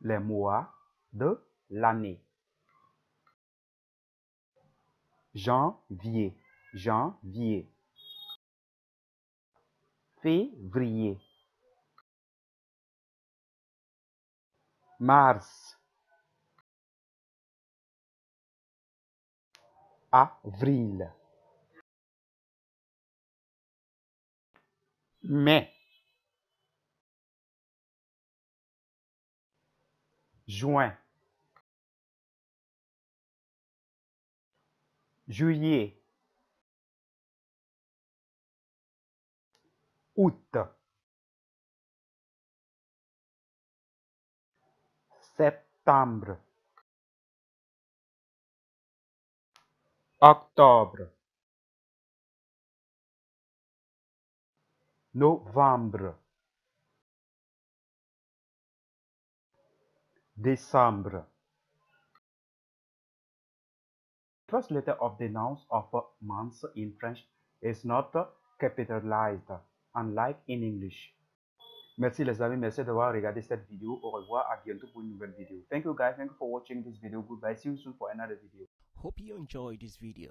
les mois de l'année. Janvier, janvier. Février. Mars. Avril. Mai. Juin. Juillet. Août. Septembre. Octobre. Novembre. Décembre. First letter of the nouns of a month in French is not capitalized, unlike in English. Merci les amis, merci d'avoir regardé cette vidéo. Au revoir, à bientôt pour une nouvelle vidéo. Thank you guys, thank you for watching this video. Goodbye, see you soon for another video. Hope you enjoyed this video.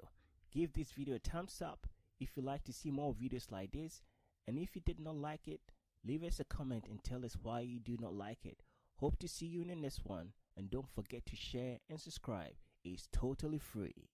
Give this video a thumbs up if you like to see more videos like this. And if you did not like it, leave us a comment and tell us why you do not like it. Hope to see you in the next one. And don't forget to share and subscribe. It's totally free.